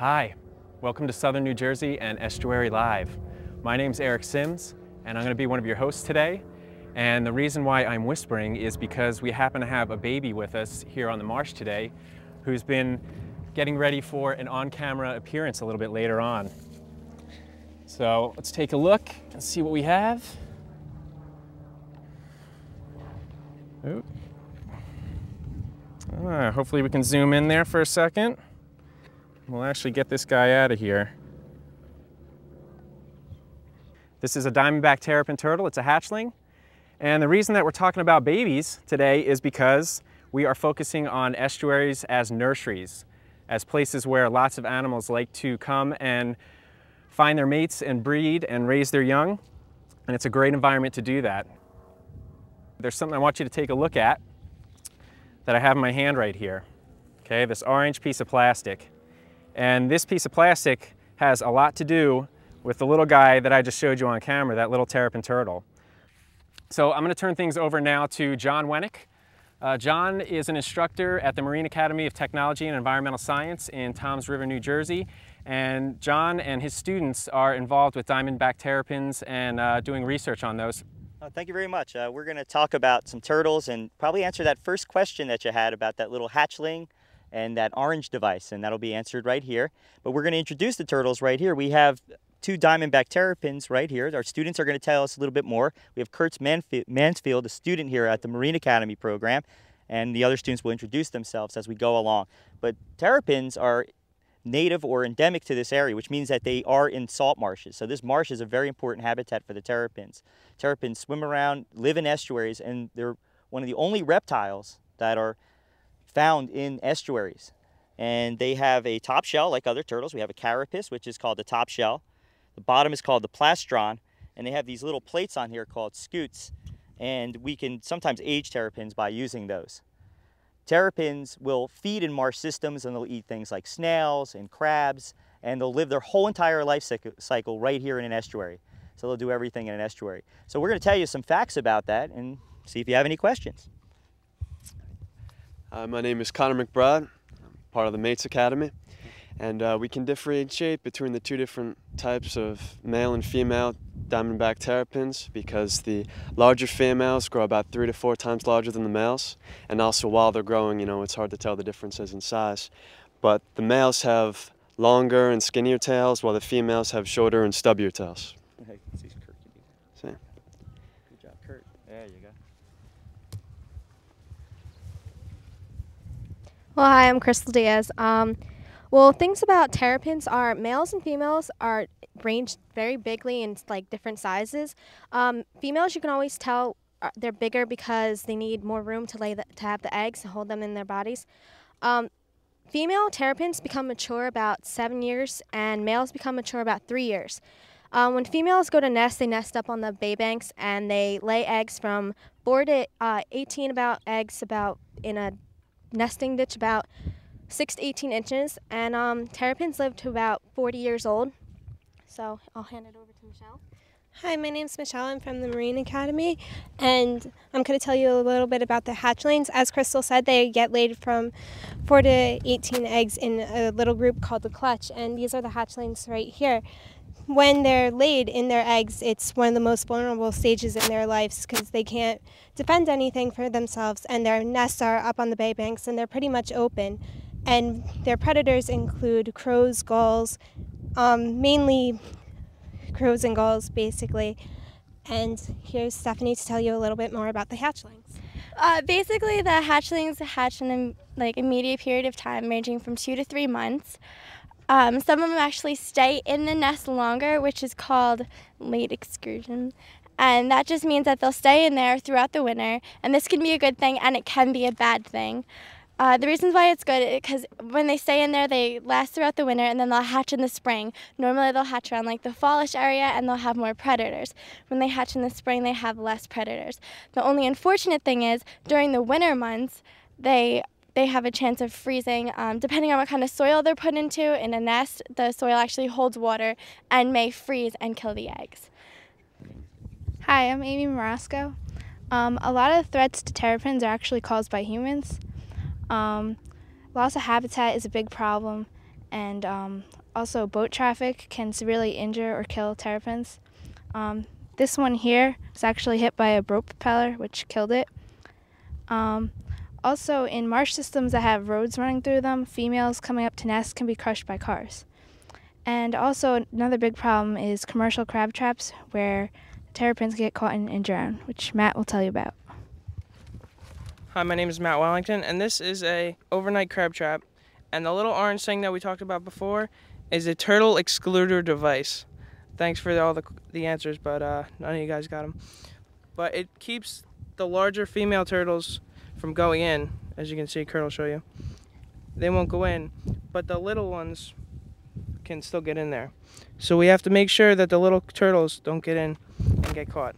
Hi, welcome to Southern New Jersey and Estuary Live. My name's Eric Sims, and I'm going to be one of your hosts today. And the reason why I'm whispering is because we happen to have a baby with us here on the marsh today who's been getting ready for an on-camera appearance a little bit later on. So let's take a look and see what we have. Ah, hopefully we can zoom in there for a second. We'll actually get this guy out of here. This is a diamondback terrapin turtle. It's a hatchling. And the reason that we're talking about babies today is because we are focusing on estuaries as nurseries, as places where lots of animals like to come and find their mates and breed and raise their young. And it's a great environment to do that. There's something I want you to take a look at that I have in my hand right here. Okay, this orange piece of plastic. And this piece of plastic has a lot to do with the little guy that I just showed you on camera, that little terrapin turtle. So I'm going to turn things over now to John Wenick. Uh, John is an instructor at the Marine Academy of Technology and Environmental Science in Toms River, New Jersey. And John and his students are involved with diamondback terrapins and uh, doing research on those. Oh, thank you very much. Uh, we're going to talk about some turtles and probably answer that first question that you had about that little hatchling and that orange device, and that'll be answered right here. But we're going to introduce the turtles right here. We have two diamondback terrapins right here. Our students are going to tell us a little bit more. We have Kurtz Mansfield, a student here at the Marine Academy program, and the other students will introduce themselves as we go along. But terrapins are native or endemic to this area, which means that they are in salt marshes. So this marsh is a very important habitat for the terrapins. Terrapins swim around, live in estuaries, and they're one of the only reptiles that are found in estuaries. And they have a top shell like other turtles. We have a carapace, which is called the top shell. The bottom is called the plastron. And they have these little plates on here called scutes. And we can sometimes age terrapins by using those. Terrapins will feed in marsh systems and they'll eat things like snails and crabs and they'll live their whole entire life cycle right here in an estuary. So they'll do everything in an estuary. So we're going to tell you some facts about that and see if you have any questions. Uh, my name is Connor McBride, I'm part of the Mates Academy, and uh, we can differentiate between the two different types of male and female diamondback terrapins because the larger females grow about three to four times larger than the males, and also while they're growing, you know, it's hard to tell the differences in size. But the males have longer and skinnier tails, while the females have shorter and stubbier tails. See. Good job, Kurt. There you go. Well, hi, I'm Crystal Diaz. Um, well, things about terrapins are males and females are ranged very bigly in like different sizes. Um, females, you can always tell uh, they're bigger because they need more room to lay the, to have the eggs and hold them in their bodies. Um, female terrapins become mature about seven years, and males become mature about three years. Um, when females go to nest, they nest up on the bay banks and they lay eggs from four to uh, 18 about eggs about in a nesting ditch about 6 to 18 inches, and um, terrapins live to about 40 years old. So I'll hand it over to Michelle. Hi, my name is Michelle. I'm from the Marine Academy, and I'm going to tell you a little bit about the hatchlings. As Crystal said, they get laid from 4 to 18 eggs in a little group called the clutch, and these are the hatchlings right here when they're laid in their eggs, it's one of the most vulnerable stages in their lives because they can't defend anything for themselves, and their nests are up on the bay banks and they're pretty much open. And their predators include crows, gulls, um, mainly crows and gulls, basically. And here's Stephanie to tell you a little bit more about the hatchlings. Uh, basically, the hatchlings hatch in a like immediate period of time, ranging from two to three months. Um, some of them actually stay in the nest longer, which is called late excursion. And that just means that they'll stay in there throughout the winter. And this can be a good thing and it can be a bad thing. Uh, the reasons why it's good is because when they stay in there, they last throughout the winter and then they'll hatch in the spring. Normally, they'll hatch around like the fallish area and they'll have more predators. When they hatch in the spring, they have less predators. The only unfortunate thing is during the winter months, they they have a chance of freezing. Um, depending on what kind of soil they're put into in a nest, the soil actually holds water and may freeze and kill the eggs. Hi, I'm Amy Marasco. Um, a lot of threats to terrapins are actually caused by humans. Um, loss of habitat is a big problem, and um, also boat traffic can severely injure or kill terrapins. Um, this one here was actually hit by a boat propeller, which killed it. Also, in marsh systems that have roads running through them, females coming up to nest can be crushed by cars. And also, another big problem is commercial crab traps where terrapins get caught in and drown, which Matt will tell you about. Hi, my name is Matt Wellington, and this is a overnight crab trap. And the little orange thing that we talked about before is a turtle excluder device. Thanks for all the, the answers, but uh, none of you guys got them. But it keeps the larger female turtles from going in, as you can see, Kurt will show you. They won't go in, but the little ones can still get in there. So we have to make sure that the little turtles don't get in and get caught.